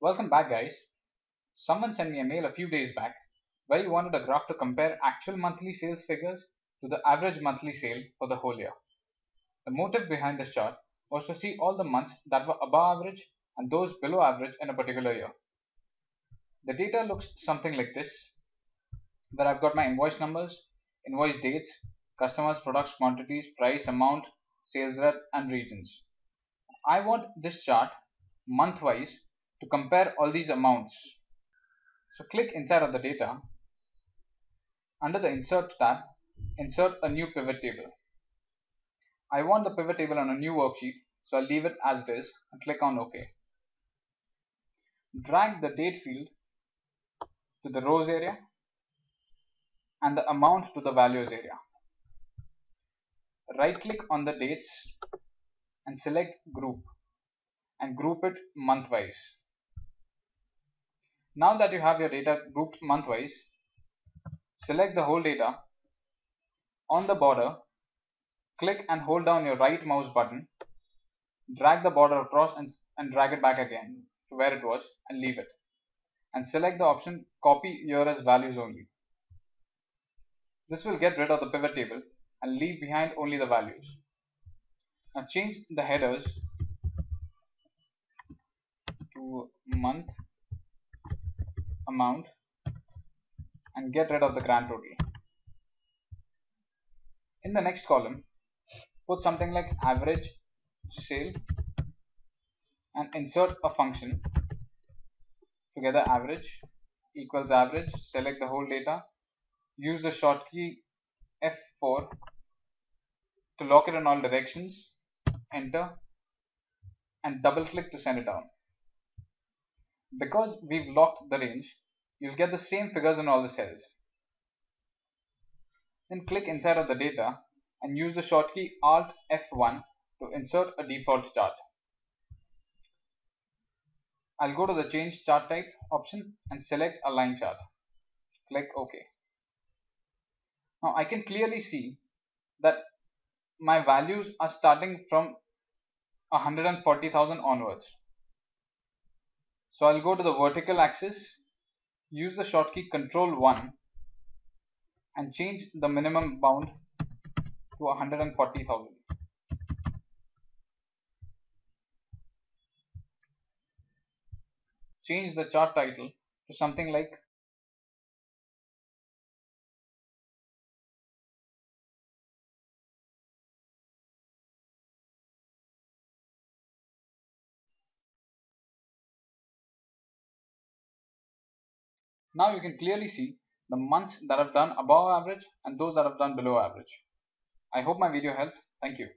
Welcome back guys. Someone sent me a mail a few days back where he wanted a graph to compare actual monthly sales figures to the average monthly sale for the whole year. The motive behind this chart was to see all the months that were above average and those below average in a particular year. The data looks something like this where I've got my invoice numbers, invoice dates, customers, products, quantities, price, amount, sales rep and regions. I want this chart month wise to compare all these amounts. So click inside of the data. Under the insert tab, insert a new pivot table. I want the pivot table on a new worksheet, so I'll leave it as it is and click on OK. Drag the date field to the rows area and the amount to the values area. Right click on the dates and select group and group it month wise. Now that you have your data grouped month-wise, select the whole data. On the border, click and hold down your right mouse button, drag the border across and, and drag it back again to where it was and leave it. And select the option copy as values only. This will get rid of the pivot table and leave behind only the values. Now change the headers to month amount and get rid of the grand total. In the next column, put something like average sale and insert a function together average equals average select the whole data use the shortkey F4 to lock it in all directions enter and double click to send it down because we've locked the range, you'll get the same figures in all the cells. Then click inside of the data and use the shortkey Alt F1 to insert a default chart. I'll go to the change chart type option and select a line chart. Click OK. Now I can clearly see that my values are starting from 140,000 onwards. So I'll go to the vertical axis, use the shortkey control 1 and change the minimum bound to 140,000. Change the chart title to something like Now you can clearly see the months that have done above average and those that have done below average. I hope my video helped. Thank you.